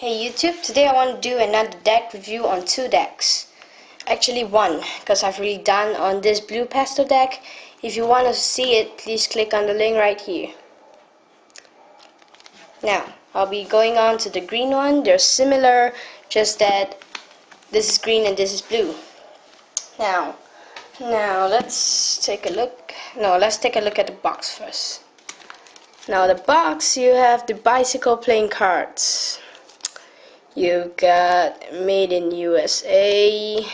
Hey YouTube, today I want to do another deck review on two decks. Actually one, because I've really done on this blue pastel deck. If you want to see it, please click on the link right here. Now, I'll be going on to the green one. They're similar, just that this is green and this is blue. Now, now let's take a look. No, let's take a look at the box first. Now the box, you have the bicycle playing cards. You got made in USA,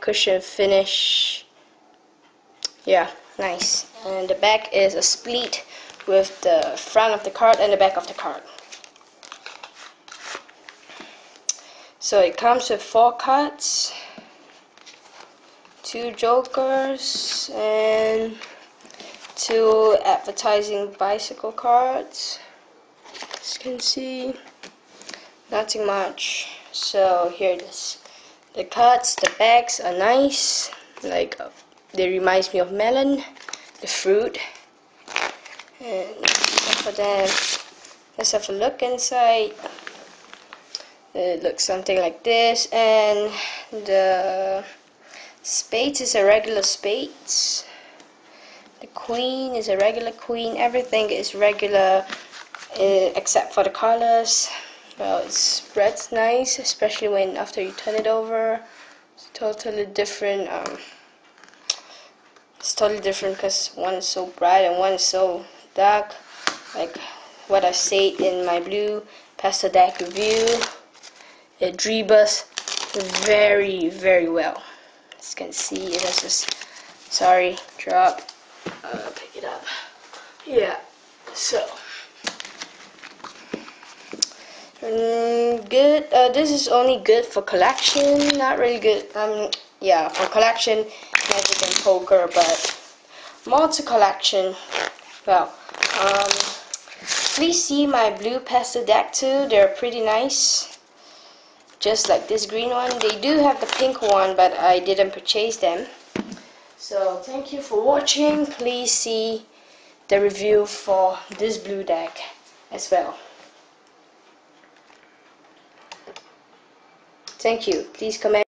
cushion finish. Yeah, nice. And the back is a split with the front of the card and the back of the card. So it comes with four cards, two jokers, and two advertising bicycle cards. As you can see nothing much. So here it is. The cuts the bags are nice. Like they reminds me of melon the fruit. And for them let's have a look inside. It looks something like this. And the spades is a regular spades. The queen is a regular queen. Everything is regular uh, except for the colors well it spreads nice especially when after you turn it over. It's totally different um, it's totally different because one is so bright and one is so dark. Like what I said in my blue pastel deck review it dribbles very very well. As you can see it has this sorry drop. Uh, pick it up. Yeah so good. Uh, this is only good for collection. Not really good. Um, yeah, for collection, magic and poker, but multi collection. Well, um, please see my blue pastel deck too. They're pretty nice. Just like this green one. They do have the pink one, but I didn't purchase them. So thank you for watching. Please see the review for this blue deck as well. Thank you. Please comment.